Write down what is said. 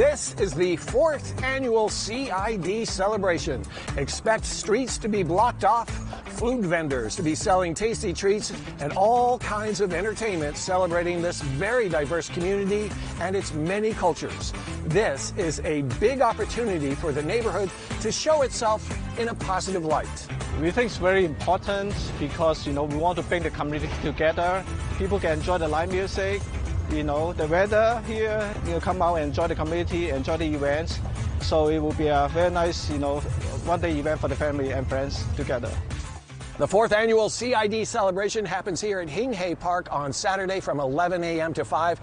This is the fourth annual CID celebration. Expect streets to be blocked off, food vendors to be selling tasty treats, and all kinds of entertainment celebrating this very diverse community and its many cultures. This is a big opportunity for the neighborhood to show itself in a positive light. We think it's very important because you know we want to bring the community together. People can enjoy the live music, you know, the weather here, you know, come out and enjoy the community, enjoy the events. So it will be a very nice, you know, one-day event for the family and friends together. The fourth annual CID celebration happens here at Hing Hay Park on Saturday from 11 a.m. to 5.